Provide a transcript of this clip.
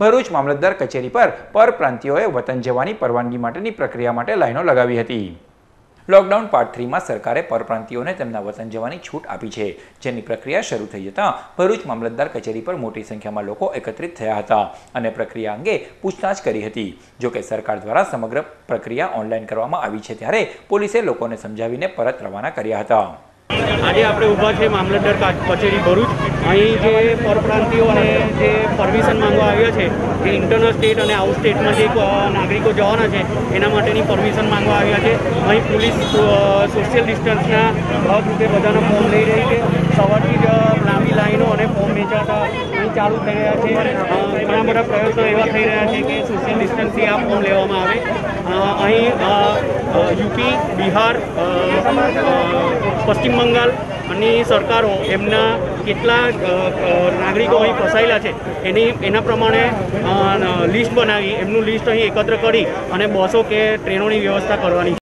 ભરૂચ મામલતદાર કચેરી પર પરપ્રાંતિયોએ વતન જવાની પરવાનગી માટેની પ્રક્રિયા માટે લાઈનો લગાવી હતી. લોકડાઉન પાર્ટ થ્રીમાં સરકારે પરપ્રાંતિઓને તેમના વતન જવાની છૂટ આપી છે. જેની પ્રક્રિયા શરૂ થઈ જતાં ભરૂચ મામલતદાર કચેરી પર મોટી સંખ્યામાં લોકો એકત્રિત થયા હતા અને પ્રક્રિયા અંગે પૂછતાછ કરી હતી. જોકે સરકાર દ્વારા સમગ્ર પ્રક્રિયા ઓનલાઈન કરવામાં આવી છે ત્યારે પોલીસે લોકોને સમજાવીને પરત રવાના કર્યા હતા. આજે આપણે ઊભા છે મામલતદાર કચેરી ભરૂચ. અહીં જે પરપ્રાંતિઓને જે પરમિશન માંગવા આવ્યો છે. કે ઇન્ટરનલ સ્ટેટ અને આઉટ સ્ટેટમાં જે નાગરિકો જવાના છે. એના માટેની પરમિશન માંગવા આવ્યા છે. અહીં પોલીસ સોશિયલ ડિસ્ટન્સના ભાગરૂપે બધાનો ફોર્મ લઈ રહી છે. સવારથી જ લાંબી લાઈનો અને ફોર્મ વેચાતા અહીં ચાલુ થઈ રહ્યા છે. ઘણા બધા પ્રયત્નો એવા થઈ રહ્યા છે કે સોશિયલ ડિસ્ટન્સથી આ ફોર્મ લેવામાં આવે. અહીં યુપી, બિહાર પશ્ચિમ બંગાળ અને સરકારો એમના કેટલા નાગરિકો અહીં ફસાયેલા છે, એની, એના પ્રમાણે લિસ્ટ બનાવી, એમનું લિસ્ટ અહીં એકત્ર કરી અને બસો કે ટ્રેનોની વ્યવસ્થા કરવાની